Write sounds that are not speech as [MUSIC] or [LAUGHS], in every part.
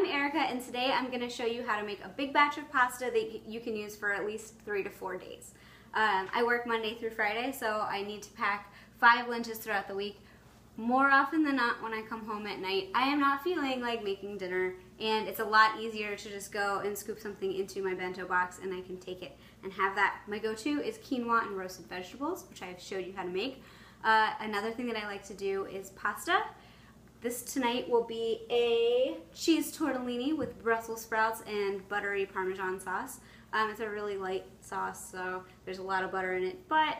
I'm Erika and today I'm going to show you how to make a big batch of pasta that you can use for at least three to four days. Um, I work Monday through Friday so I need to pack five lunches throughout the week. More often than not when I come home at night I am not feeling like making dinner and it's a lot easier to just go and scoop something into my bento box and I can take it and have that. My go-to is quinoa and roasted vegetables which I've showed you how to make. Uh, another thing that I like to do is pasta. This tonight will be a cheese tortellini with Brussels sprouts and buttery Parmesan sauce. Um, it's a really light sauce, so there's a lot of butter in it, but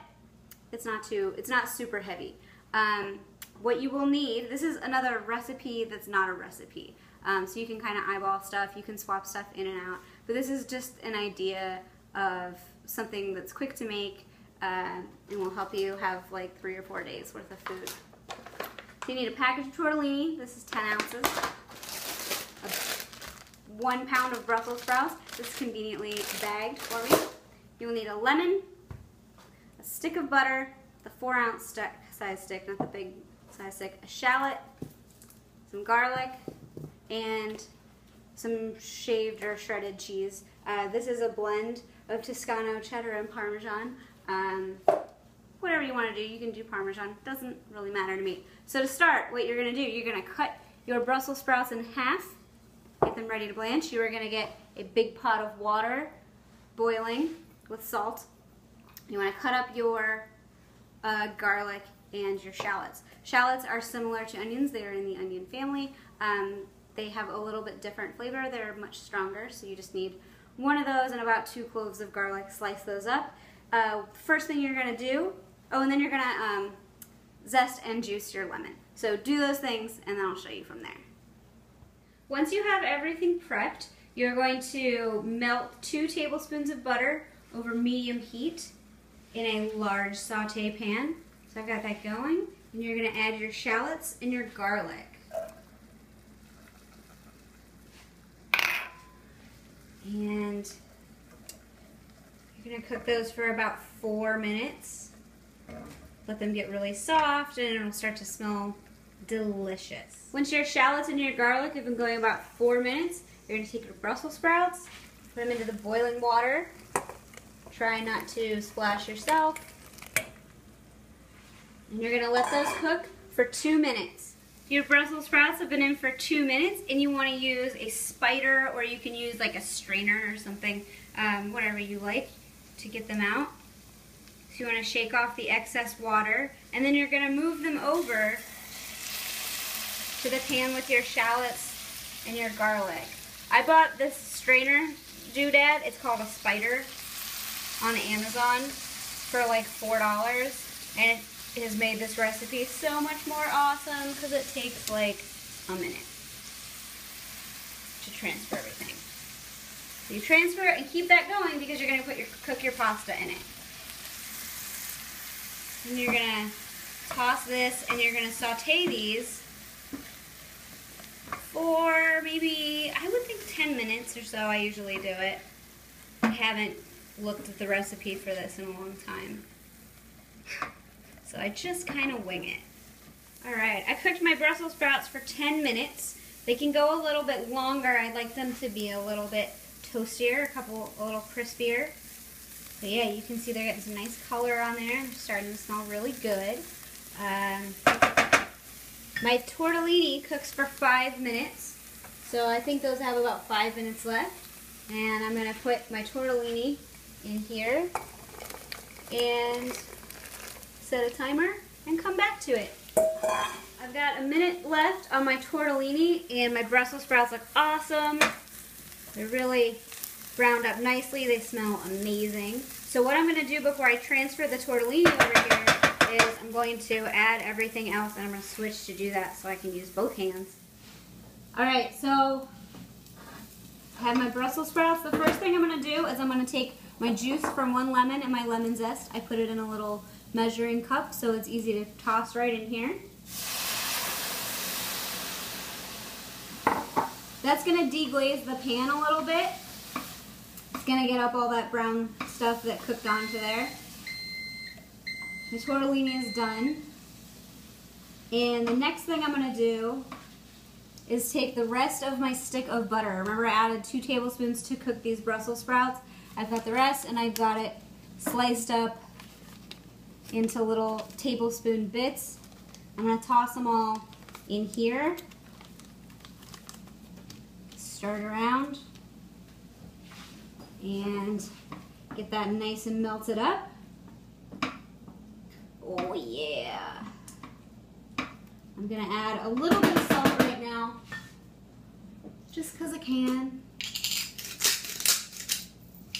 it's not too, it's not super heavy. Um, what you will need, this is another recipe that's not a recipe. Um, so you can kind of eyeball stuff, you can swap stuff in and out, but this is just an idea of something that's quick to make uh, and will help you have like three or four days worth of food. You need a package of tortellini. This is 10 ounces. One pound of Brussels sprouts. This is conveniently bagged for me. You will need a lemon, a stick of butter, the four ounce size stick, not the big size stick, a shallot, some garlic, and some shaved or shredded cheese. Uh, this is a blend of Toscano cheddar and Parmesan. Um, whatever you want to do. You can do Parmesan. Doesn't really matter to me. So to start, what you're going to do, you're going to cut your Brussels sprouts in half. Get them ready to blanch. You are going to get a big pot of water boiling with salt. You want to cut up your uh, garlic and your shallots. Shallots are similar to onions. They are in the onion family. Um, they have a little bit different flavor. They're much stronger, so you just need one of those and about two cloves of garlic. Slice those up. Uh, first thing you're going to do Oh, and then you're gonna um, zest and juice your lemon. So do those things and then I'll show you from there. Once you have everything prepped, you're going to melt two tablespoons of butter over medium heat in a large saute pan. So I've got that going. And you're gonna add your shallots and your garlic. And you're gonna cook those for about four minutes. Let them get really soft and it'll start to smell delicious. Once your shallots and your garlic have been going about four minutes, you're to take your Brussels sprouts, put them into the boiling water. Try not to splash yourself. And you're going to let those cook for two minutes. Your Brussels sprouts have been in for two minutes and you want to use a spider or you can use like a strainer or something, um, whatever you like to get them out you want to shake off the excess water. And then you're going to move them over to the pan with your shallots and your garlic. I bought this strainer doodad. It's called a spider on Amazon for like $4. And it has made this recipe so much more awesome because it takes like a minute to transfer everything. You transfer and keep that going because you're going to put your cook your pasta in it. And you're going to toss this and you're going to saute these for maybe, I would think 10 minutes or so I usually do it. I haven't looked at the recipe for this in a long time. So I just kind of wing it. Alright, I cooked my Brussels sprouts for 10 minutes. They can go a little bit longer. I'd like them to be a little bit toastier, a couple, a little crispier. So yeah, you can see they're getting some nice color on there. They're starting to smell really good. Um, my tortellini cooks for five minutes. So I think those have about five minutes left. And I'm going to put my tortellini in here and set a timer and come back to it. I've got a minute left on my tortellini and my Brussels sprouts look awesome. They're really browned up nicely. They smell amazing. So what I'm going to do before I transfer the tortellini over here is I'm going to add everything else and I'm going to switch to do that so I can use both hands. Alright, so I have my Brussels sprouts. The first thing I'm going to do is I'm going to take my juice from one lemon and my lemon zest. I put it in a little measuring cup so it's easy to toss right in here. That's going to deglaze the pan a little bit it's gonna get up all that brown stuff that cooked onto there. The tortellini is done. And the next thing I'm gonna do is take the rest of my stick of butter. Remember I added two tablespoons to cook these Brussels sprouts. I've got the rest and I've got it sliced up into little tablespoon bits. I'm gonna toss them all in here. Stir it around and get that nice and melted up. Oh yeah. I'm gonna add a little bit of salt right now, just cause I can.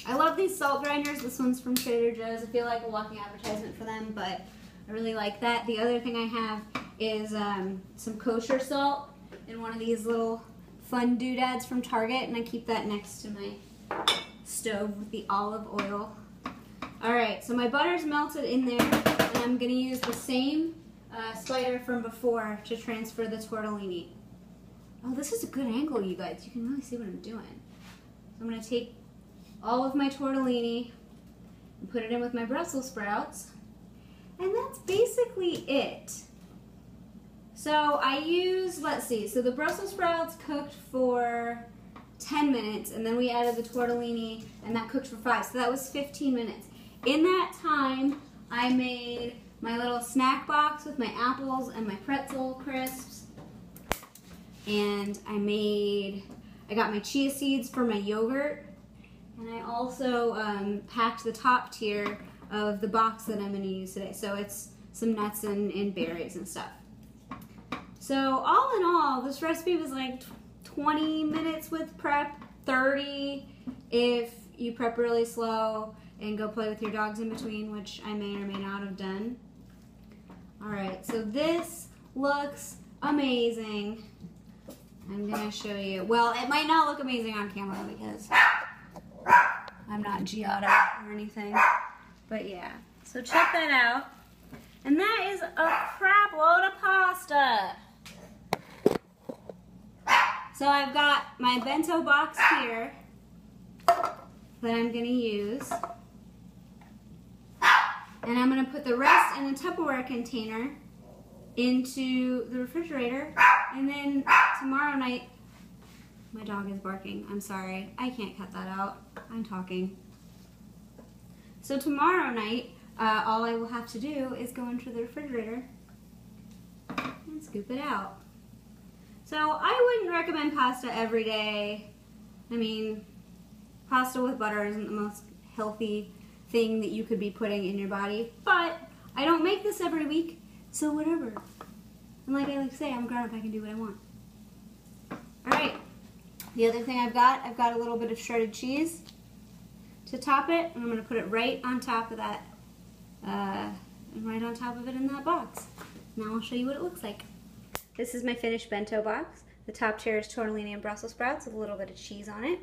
I love these salt grinders. This one's from Trader Joe's. I feel like a walking advertisement for them, but I really like that. The other thing I have is um, some kosher salt in one of these little fun doodads from Target, and I keep that next to my stove with the olive oil. All right, so my butter's melted in there, and I'm gonna use the same uh, spider from before to transfer the tortellini. Oh, this is a good angle, you guys. You can really see what I'm doing. So I'm gonna take all of my tortellini and put it in with my Brussels sprouts. And that's basically it. So I use, let's see, so the Brussels sprouts cooked for 10 minutes and then we added the tortellini and that cooked for five. So that was 15 minutes. In that time, I made my little snack box with my apples and my pretzel crisps. And I made, I got my chia seeds for my yogurt and I also um, packed the top tier of the box that I'm going to use today. So it's some nuts and, and berries and stuff. So all in all, this recipe was like 20 minutes with prep, 30 if you prep really slow and go play with your dogs in between, which I may or may not have done. All right, so this looks amazing. I'm gonna show you. Well, it might not look amazing on camera because I'm not Giada or anything. But yeah, so check that out. And that is a crap load of pasta. So I've got my bento box here that I'm gonna use. And I'm gonna put the rest in a Tupperware container into the refrigerator. And then tomorrow night my dog is barking. I'm sorry. I can't cut that out. I'm talking. So tomorrow night, uh, all I will have to do is go into the refrigerator and scoop it out. So I wouldn't recommend pasta every day. I mean, pasta with butter isn't the most healthy thing that you could be putting in your body, but I don't make this every week, so whatever. And like I like say, I'm grown up, I can do what I want. All right. The other thing I've got, I've got a little bit of shredded cheese to top it, and I'm to put it right on top of that, uh, right on top of it in that box. Now I'll show you what it looks like. This is my finished bento box. The top tier is tortellini and Brussels sprouts with a little bit of cheese on it.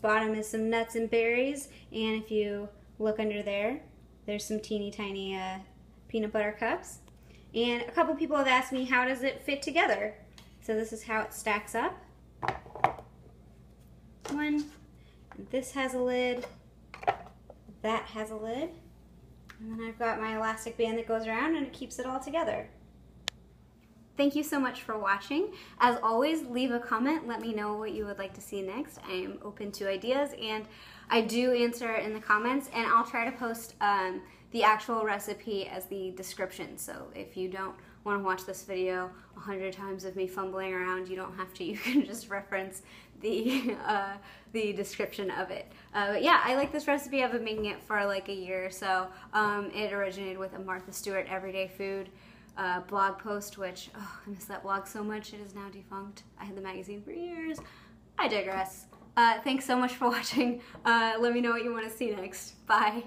Bottom is some nuts and berries, and if you look under there, there's some teeny tiny uh, peanut butter cups. And a couple people have asked me, how does it fit together? So this is how it stacks up one. This has a lid. That has a lid. And then I've got my elastic band that goes around and it keeps it all together. Thank you so much for watching. As always, leave a comment. Let me know what you would like to see next. I am open to ideas and I do answer in the comments and I'll try to post um, the actual recipe as the description. So if you don't want to watch this video a hundred times of me fumbling around, you don't have to. [LAUGHS] You can just reference the [LAUGHS] uh, the description of it. Uh, but yeah, I like this recipe. I've been making it for like a year or so. Um, it originated with a Martha Stewart Everyday Food uh, blog post, which oh, I miss that blog so much. It is now defunct. I had the magazine for years. I digress. Uh, thanks so much for [LAUGHS] watching. Uh, let me know what you want to see next. Bye.